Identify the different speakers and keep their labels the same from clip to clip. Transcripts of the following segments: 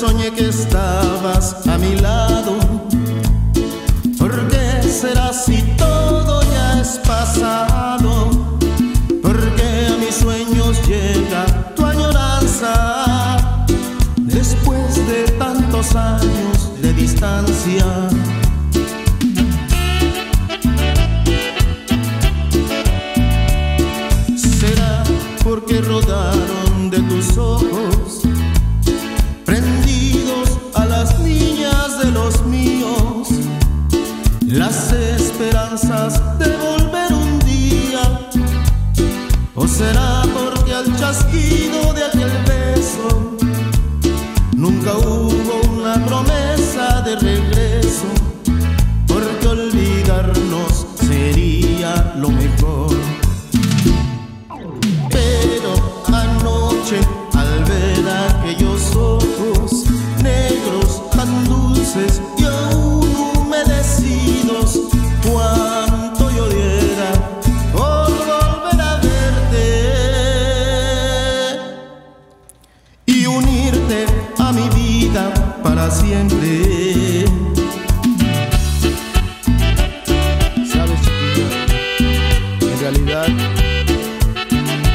Speaker 1: que estabas a mi lado. ¿Por qué será si todo ya es pasado? Porque a mis sueños llega tu añoranza después de tantos años de distancia. Tan dulces y aún humedecidos, cuánto yo diera por volver a verte y unirte a mi vida para siempre.
Speaker 2: Sabes, chiquilla, en realidad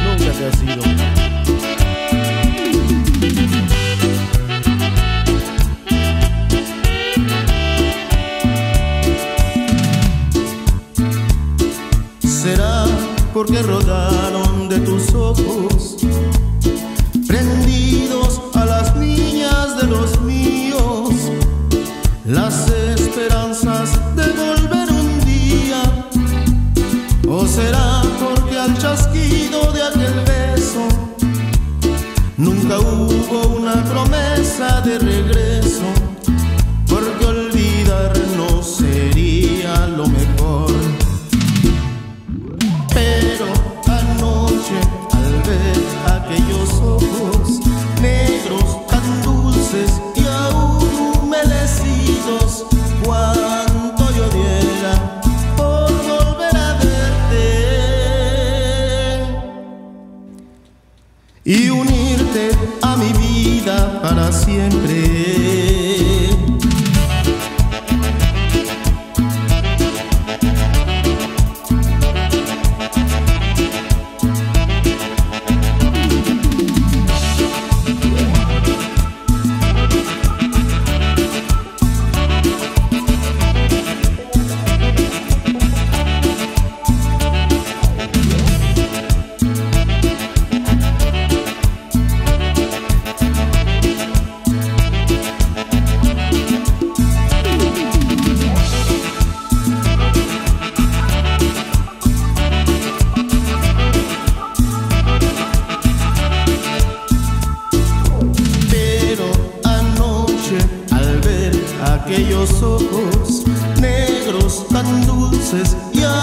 Speaker 2: nunca te has ido.
Speaker 1: Porque rodaron de tus ojos, prendidos a las niñas de los míos, las esperanzas de volver un día. O será porque al chasquido de aquel beso nunca hubo una promesa de regreso, porque olvidarnos sería lo mejor. Y unirte a mi vida para siempre. and dulces. Yeah.